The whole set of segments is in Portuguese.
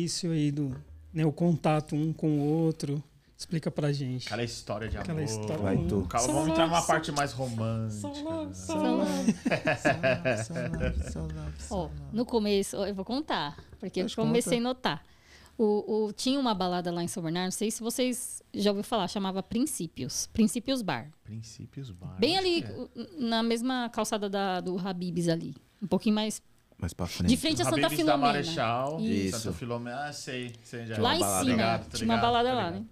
início aí do né, o contato um com o outro. Explica pra gente. Aquela história de Aquela amor. história. Vai tu. Calma, vamos entrar numa parte mais romântica. No começo, eu vou contar, porque Mas eu comecei conta. a notar. O, o- tinha uma balada lá em São Bernardo, não sei se vocês já ouviram falar, chamava Princípios. Princípios Bar. Princípios básicos. Bem ali, na mesma calçada da, do Habibs ali. Um pouquinho mais. Mais pra frente. De frente a Santa Habib's da Filomena. Marechal. Isso. Santa Filomena. Ah, sei. sei já. Lá em balada. cima, Ligado, tô tinha uma balada tô lá, né?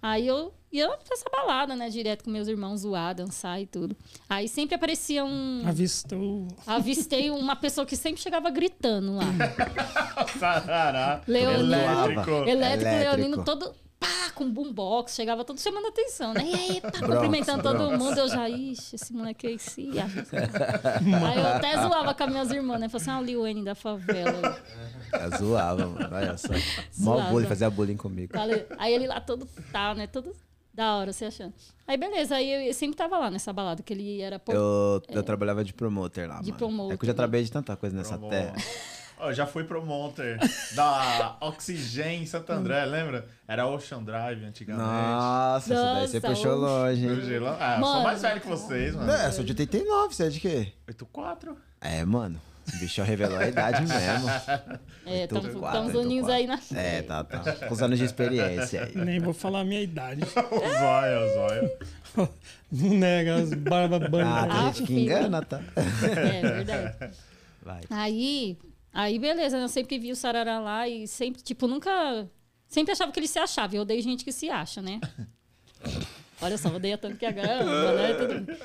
Aí eu ia pra essa balada, né? Direto com meus irmãos zoar, dançar e tudo. Aí sempre aparecia um. Avistou. Avistei uma pessoa que sempre chegava gritando lá. Sarará. Leonino. Elétrico. Elétrico, Elétrico. Leonino todo com boombox, chegava todo chamando atenção, né? E aí, pá, Bronx, cumprimentando todo mundo. Eu já, ixi, esse moleque aí se acha. Aí eu até zoava com as minhas irmãs, né? Falei assim, ah, o Lil Wayne da favela. Eu zoava, mano. Olha só. Mó bullying, fazia bullying comigo. Falei- Aí ele lá todo tal, né? Todo da hora, você achando. Aí beleza, aí eu, sempre tava lá nessa balada, que ele era... Por... Eu, eu trabalhava de promoter lá, De mano. promoter. É que eu já trabalhei de tanta coisa nessa Promo- terra. Já fui promoter da Oxygen em Santo André, lembra? Era Ocean Drive antigamente. Nossa, isso daí você Nossa, puxou longe, hein? Ah, eu sou Mano. mais velho que vocês, mano. Não, eu sou de 89, você é de quê? 84. É, mano. O bicho revelou a idade mesmo. É, estamos aninhos aí na É, tá, tá. Com os anos de experiência aí. Nem vou falar a minha idade. O zóio. Não nega as barbas Ah, brancas. tem Ah, gente que filho. engana, tá? É verdade. Vai. Aí, aí beleza, né? eu sempre vi o Sarará lá e sempre, tipo, nunca. Sempre achava que ele se achava. Eu odeio gente que se acha, né? Olha só, odeia tanto que agama, né? Tudo.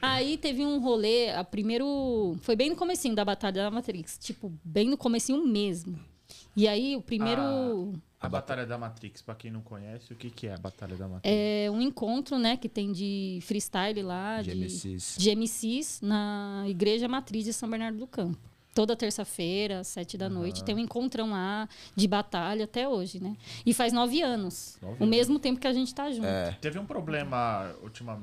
Aí teve um rolê, a primeiro. Foi bem no comecinho da Batalha da Matrix. Tipo, bem no comecinho mesmo. E aí, o primeiro. A Batalha da Matrix, pra quem não conhece, o que, que é a Batalha da Matrix? É um encontro, né, que tem de freestyle lá, De de, MCs. de MCs na Igreja Matriz de São Bernardo do Campo. Toda terça-feira, às sete da noite, tem um encontrão lá de batalha até hoje, né? E faz nove anos. Nove o anos. mesmo tempo que a gente tá junto. É. Teve um problema última,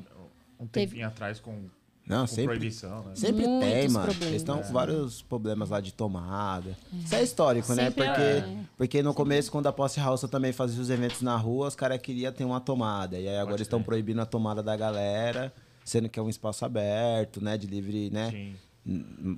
um Teve. tempinho atrás com, Não, com sempre, proibição, né? sempre Muitos tem, mano. problemas. Eles estão com vários problemas lá de tomada. Isso é histórico, né? Sempre Porque, é. porque no começo, quando a Posse House também fazia os eventos na rua, os caras queriam ter uma tomada. E aí agora Pode estão proibindo a tomada da galera, sendo que é um espaço aberto, né? De livre, né? Sim,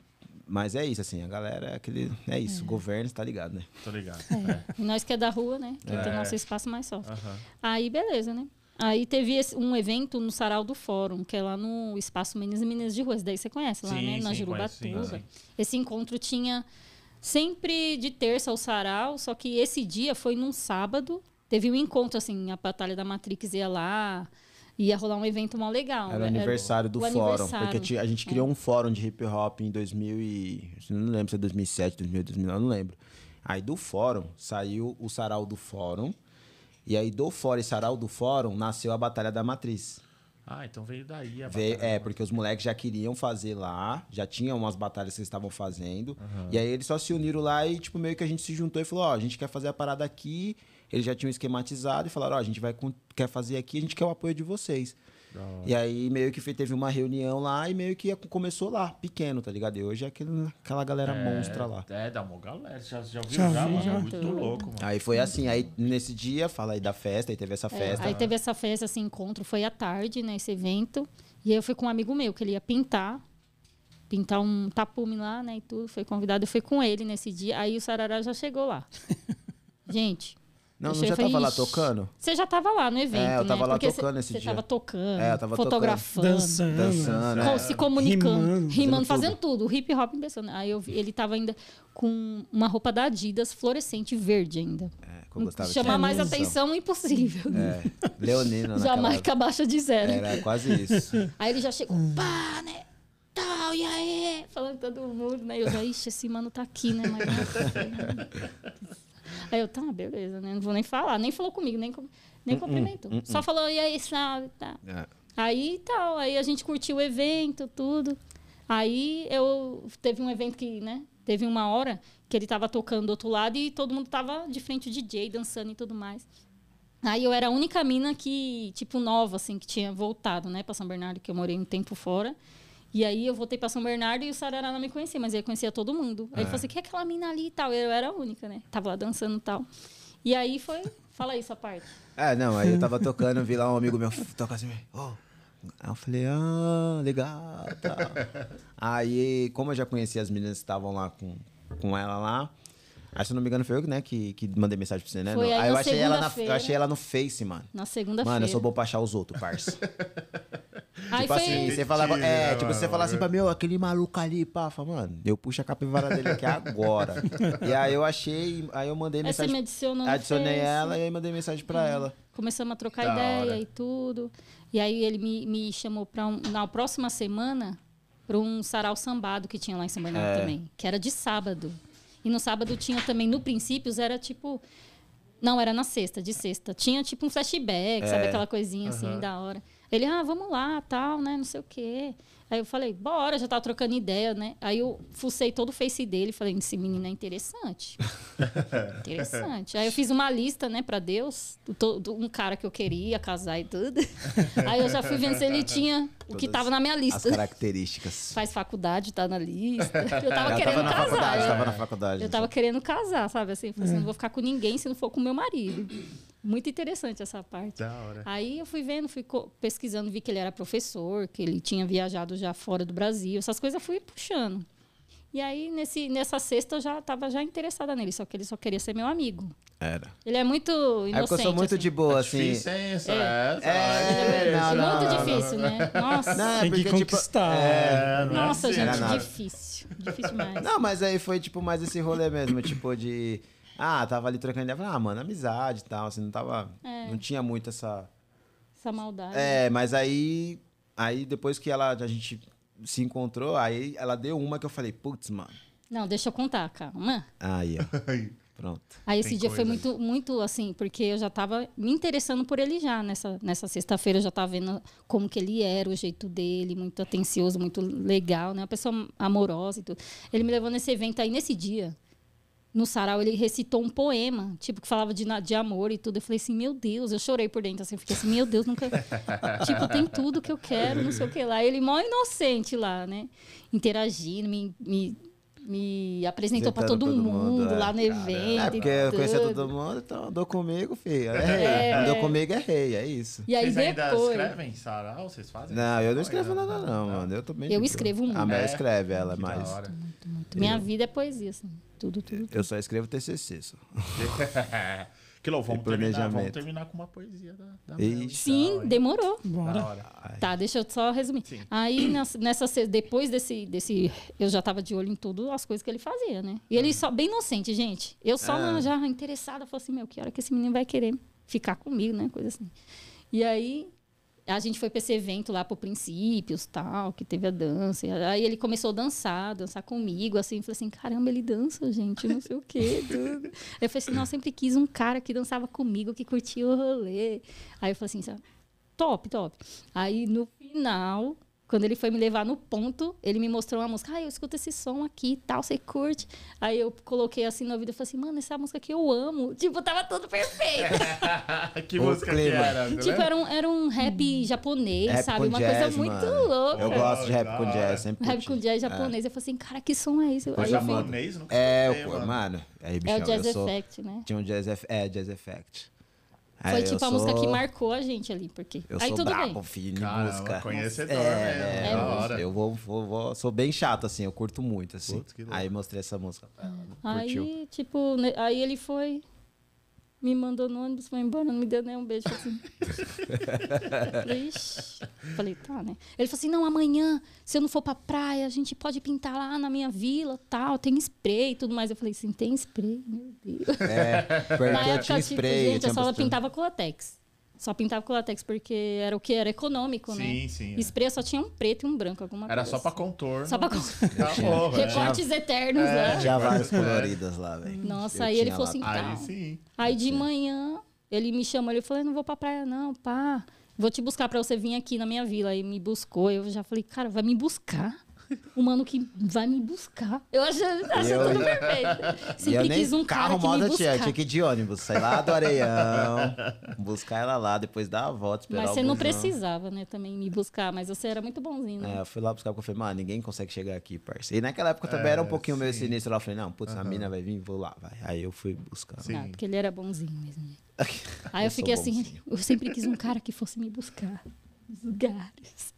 Mas é isso, assim, a galera é aquele. É isso, o governo está ligado, né? tô ligado. É. E nós que é da rua, né? Que É. tem nosso espaço mais sofre. Aham. Aí, beleza, né? Aí teve esse- um evento no Sarau do Fórum, que é lá no Espaço Meninas e Meninas de Rua. Esse daí você conhece lá, Sim, né? Na sim, sim, sim. Esse encontro tinha sempre de terça o Sarau, só que esse dia foi num sábado. Teve um encontro, assim, a Batalha da Matrix ia lá, ia rolar um evento mó legal. Era o aniversário do o fórum. aniversário. Porque a gente criou um fórum de hip hop em 2000 e... Não lembro se é 2007, 2008, 2009, não lembro. Aí do fórum saiu o sarau do fórum. E aí do fórum e sarau do fórum nasceu a Batalha da Matriz. Ah, então veio daí a Veio- Batalha é, porque os moleques já queriam fazer lá, já tinham umas batalhas que eles estavam fazendo. E aí eles só se uniram lá e, tipo, meio que a gente se juntou e falou, ó, a gente quer fazer a parada aqui. Eles já tinham esquematizado e falaram, ó, a gente vai quer fazer aqui, a gente quer o apoio de vocês. E aí meio que teve uma reunião lá e meio que começou lá, pequeno, tá ligado? E hoje é aquele, aquela galera É, monstra lá. É, dá uma galera. Já, já viu? Já Já, vi, mano? já. Muito louco, mano. Aí foi assim, aí nesse dia, fala aí da festa, aí teve essa É, festa. aí teve essa festa, esse encontro, foi à tarde, né, esse evento. E aí eu fui com um amigo meu, que ele ia pintar, pintar um tapume lá, né, e tudo. Foi convidado, eu fui com ele nesse dia. Aí o Sarará já chegou lá. Gente. Não, não já e falei, tava lá "Ixi, tocando? Você já tava lá no evento, É, eu tava né? lá Porque tocando cê- esse cê dia. tava tocando, É, eu tava fotografando. Dançando. Dançando, é. se comunicando, Rimando, rimando, fazendo fazendo tudo. O hip hop impressionante. Aí eu vi, ele tava ainda com uma roupa da Adidas fluorescente verde ainda. É, que eu gostava Chamar mais atenção. atenção impossível. É, Leonina Jamaica baixa de zero. Era quase isso. Aí ele já chegou, pá, né? Tal, e aí? Falando com todo mundo, né? Eu já, ixi, esse mano tá aqui, né? Mas. Aí eu, tá, beleza, né? Não vou nem falar. Nem falou comigo, nem, nem cumprimentou. Só falou, e aí, sabe? Tá. É. Aí tal, aí a gente curtiu o evento, tudo. Aí eu teve um evento que, né? Teve uma hora que ele tava tocando do outro lado e todo mundo tava de frente ao DJ, dançando e tudo mais. Aí eu era a única mina que, tipo, nova, assim, que tinha voltado, né, pra São Bernardo, que eu morei um tempo fora. E aí eu voltei pra São Bernardo e o Sarará não me conhecia, mas ele conhecia todo mundo. Aí ele falou assim: que é aquela mina ali e tal? Eu era a única, né? Tava lá dançando e tal. E aí foi. Fala aí essa parte. É, não, aí eu tava tocando, vi lá um amigo meu tocar assim, ó. Aí eu falei, ah, legal, tal. Aí, como eu já conhecia as meninas que estavam lá com, com ela lá, aí se eu não me engano foi eu né, que, que mandei mensagem pra você, né? Foi Não, aí eu achei ela na, eu achei ela no Face, mano. Na segunda-feira. Mano, eu sou bom pra achar os outros, parça. Aí tipo foi. assim, você falava, é, tipo, mano. você falar assim pra mim, "Ô, aquele maluco ali, pá, fala, mano, eu puxo a capivara dele aqui agora. e aí eu achei, aí eu mandei Aí você mensagem. me adicionou no Adicionei Face. ela e aí mandei mensagem pra ela. Começamos a trocar Da ideia hora. e tudo. E aí ele me, me chamou para um, na próxima semana para um sarau sambado que tinha lá em São Bernardo É. também, que era de sábado. E no sábado tinha também, no princípio, era tipo. Não, era na sexta, de sexta. Tinha tipo um flashback, sabe? É. Aquela coisinha assim, da hora. Ele, ah, vamos lá, tal, né? Não sei o quê. Aí eu falei, bora, já tava trocando ideia, né? Aí eu fucei todo o face dele e falei, esse menino é interessante. interessante. Aí eu fiz uma lista, né, pra Deus, do, do- um cara que eu queria casar e tudo. Aí eu já fui vendo se ele tinha o que Todas tava na minha As lista. características. Faz faculdade, tá na lista. Eu tava Ela querendo tava na casar. faculdade, eu- tava na faculdade. eu tava querendo casar, sabe? Assim, eu falei assim, não vou ficar com ninguém se não for com meu marido. Muito interessante essa parte. Da hora. Aí eu fui vendo, fui pesquisando, vi que ele era professor, que ele tinha viajado já fora do Brasil. Essas coisas eu fui puxando. E aí, nesse, nessa sexta, eu já estava já interessada nele, só que ele só queria ser meu amigo. Era. Ele é muito inocente. É porque eu sou muito assim. de boa, É assim. difícil, hein, essa, É. essa, É, é, não, não, muito não, difícil, né? Nossa, Não, é Tem que porque, tipo, conquistar. É, não é nossa, assim. Gente, difícil. Difícil demais. Não, mas aí foi, tipo, mais esse rolê mesmo, tipo, de... Ah, tava ali trocando ideia, falei, ah, mano, amizade e tal, assim, não tava... É. Não tinha muito essa... Essa maldade. É, mas aí... Aí, depois que ela, a gente se encontrou, aí ela deu uma que eu falei, putz, mano. Não, deixa eu contar, calma. Aí, ó, pronto. Aí esse Tem dia foi muito, muito assim, porque eu já tava me interessando por ele já nessa, nessa sexta-feira. Eu já tava vendo como que ele era, o jeito dele, muito atencioso, muito legal, né? Uma pessoa amorosa e tudo. Ele me levou nesse evento aí, nesse dia, no sarau, ele recitou um poema, tipo, que falava de, de amor e tudo. Eu falei assim, meu Deus, eu chorei por dentro, assim, fiquei assim, meu Deus, nunca. tipo, tem tudo que eu quero, não sei o que lá. Ele mó inocente lá, né? Interagindo, me. me me apresentou para todo, todo mundo, mundo, é. lá no evento. É, e porque eu conhecia todo mundo, então andou comigo, filho. É rei. É. Andou comigo é rei, é isso. E aí Vocês ainda depois. escrevem sarau? Vocês fazem? Não, eu não escrevo nada não, mano. Eu tô bem de Eu escrevo muito. A Mel É? escreve, ela, da mas... hora. Minha vida é poesia, assim. Tudo, tudo. Eu só escrevo TCC, só. que louco, vamos terminar, vamos terminar com uma poesia da, da Mel e Ixi. Sim, demorou. Da Bora. hora. Tá, deixa eu só resumir. Sim. Aí, nessa, depois desse, desse. Eu já tava de olho em tudo as coisas que ele fazia, né? E ele só, bem inocente, gente. Eu só Ah. já interessada, falei assim: meu, que hora que esse menino vai querer ficar comigo, né? Coisa assim. E aí, a gente foi pra esse evento lá pro Princípios, tal, que teve a dança. Aí ele começou a dançar, dançar comigo, assim. Falei assim: caramba, ele dança, gente, não sei o quê, tudo. Eu falei assim: nossa, sempre quis um cara que dançava comigo, que curtia o rolê. Aí eu falei assim: top, top. Aí no final, quando ele foi me levar no ponto, ele me mostrou uma música. Ah, eu escuto esse som aqui e tal, você curte? Aí eu coloquei assim no ouvido e falei assim, mano, essa é a música que eu amo. Tipo, tava tudo perfeito. que O música que clima. era? você tipo, lembra? era um, era um rap japonês, Rap sabe? Uma jazz, coisa muito mano. louca. Eu gosto de rap com jazz, sempre Rap com jazz japonês. Eu falei assim, cara, que som é esse? Foi Aí. Japonês? Nunca É, mano. mano, aí, é bichão, o Jazz eu sou... Effect, né? Tinha um Jazz, é, Jazz Effect. Foi Aí tipo eu a música que sou- marcou a gente ali, porque. Eu aí sou tudo brabo, bem. filho, de Caramba, música. conhecedor é, mesmo, é, da eu- hora. Eu vou, vou, vou- sou bem chato, assim, eu curto muito, assim. Putz, aí mostrei essa música pra ela, curtiu. Aí, tipo, né, aí ele foi, me mandou no ônibus, foi embora, não me deu nem um beijo. Assim. falei, "Ixi." Falei, tá, né? Ele falou assim: não, amanhã, se eu não for pra praia, a gente pode pintar lá na minha vila, tal, tem spray e tudo mais. Eu falei assim: tem spray? Meu Deus. É, Na eu época, tinha tipo, spray. eu gente, eu só bastante- pintava com latex. Só pintava com latex, porque era o que? Era econômico, né? Sim, sim. é. Spray só tinha um preto e um branco, alguma Era coisa. só pra assim. contorno. Só pra Acabou, velho. Recortes eternos, É. né? Tinha várias É. coloridas lá, velho. Nossa, Eu aí ele falou assim, Aí tal. sim. Aí de manhã, ele me chamou, ele falou, não vou pra praia não, pá. Vou te buscar pra você vir aqui na minha vila. Aí me buscou, eu já falei, cara, vai me buscar? O mano que vai me buscar. Eu achei, achei eu- tudo perfeito. Eu Sempre nem quis um cara carro que me moda buscar. tinha, tinha que ir de ônibus, sair lá do Areião, buscar ela lá, depois dar a volta, esperar Mas você não precisava, né, também me buscar. Mas você era muito bonzinho, né? É, eu fui lá buscar porque eu falei, mano, ninguém consegue chegar aqui, parceiro. E naquela época também era um É, pouquinho meio sim. sinistro lá. Eu falei, não, putz, a mina vai vir, vou lá, vai. Aí eu fui buscar. Sim. Ah, porque ele era bonzinho mesmo. gente. Aí eu, Eu fiquei assim, bonzinho. eu sempre quis um cara que fosse me buscar lugares.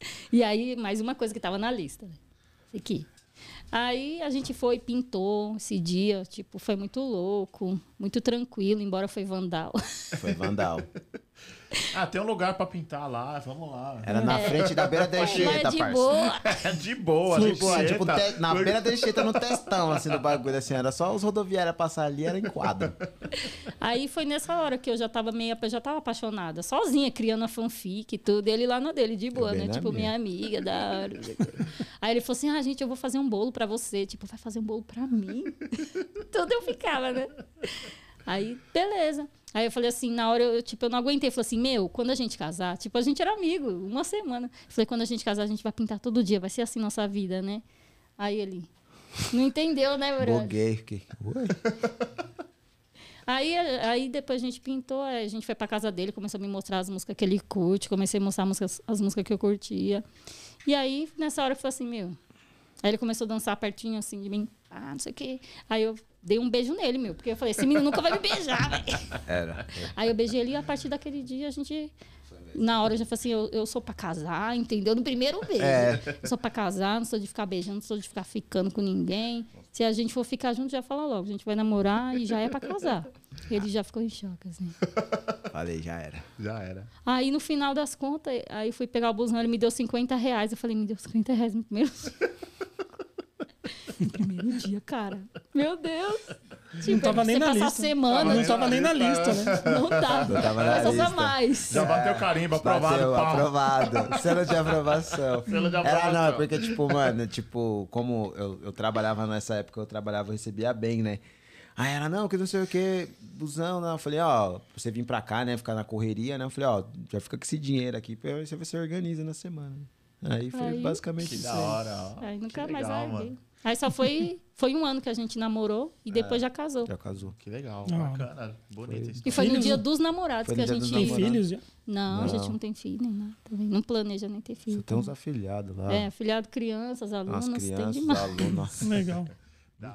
E aí, mais uma coisa que tava na lista, né? Aqui. Aí a gente foi, pintou esse dia, tipo, foi muito louco, muito tranquilo, embora foi vandal. Foi Vandal. Ah, tem um lugar pra pintar lá, vamos lá. Era na frente da beira da Anchieta, de parceiro. boa. É de boa, Tipo, Anchieta. tipo, te- na Porque- beira da Anchieta, no testão, assim, do bagulho, assim, era só os rodoviários passar ali, era em quadro. Aí foi nessa hora que eu já tava meio, já tava apaixonada, sozinha, criando a fanfic e tudo, ele lá na dele, de boa, né? Tipo, minha. minha amiga, da hora. Aí ele falou assim: ah, gente, eu vou fazer um bolo pra você. Tipo, vai fazer um bolo pra mim? tudo eu ficava, né? Aí, beleza. Aí eu falei assim, na hora, eu, tipo, eu não aguentei. Falei assim, meu, quando a gente casar, tipo, a gente era amigo, uma semana. Falei, quando a gente casar, a gente vai pintar todo dia, vai ser assim nossa vida, né? Aí ele, não entendeu, né, Bruno? Buguei, fiquei. Ué? Aí, aí depois a gente pintou, a gente foi pra casa dele, começou a me mostrar as músicas que ele curte, comecei a mostrar as músicas, as músicas que eu curtia. E aí, nessa hora, eu falei assim, meu. Aí ele começou a dançar pertinho assim de mim, ah, não sei o quê. Aí eu dei um beijo nele, meu, porque eu falei, esse menino nunca vai me beijar, velho. Era. Aí eu beijei ele e a partir daquele dia a gente. Na hora eu já falei assim, eu, eu sou pra casar, entendeu? No primeiro beijo. É. Eu sou pra casar, não sou de ficar beijando, não sou de ficar ficando com ninguém. Se a gente for ficar junto, já fala logo. A gente vai namorar e já é pra casar. Ele já ficou em choque, assim. Falei, já era. Já era. Aí no final das contas, aí fui pegar o busão, ele me deu 50 reais. Eu falei, me deu 50 reais no primeiro. no primeiro dia, cara. Meu Deus. Tipo, Não tava você nem na passar lista. semana, Não tava nem na lista, né? não tava. Não tava na lista. mais. Já bateu carimbo, aprovado, Bateu, aprovado. Selo de aprovação. Selo de Era, não, é aprovação. porque, tipo, mano, tipo, como eu, eu trabalhava nessa época, eu trabalhava, eu recebia bem, né? Aí ela, não, que não sei o que, busão, não. Eu falei, ó, você vir pra cá, né, ficar na correria, né? Eu falei, ó, já fica com esse dinheiro aqui, pra você se organiza na semana. Aí foi Aí- basicamente Que isso. da aí. hora, ó. Aí nunca Que mais legal, larguei. mano. Aí só foi, foi um ano que a gente namorou e depois já casou. Já casou. Que legal, hora. bacana. Bonita E foi no dia dos namorados que a gente. Tem filhos já? Não, a gente Não. não tem filho nem nada. também. Não planeja nem ter filho. Só tem uns afilhados lá. É, afilhado, crianças, alunos, umas tem crianças, demais. alunos. Legal. Da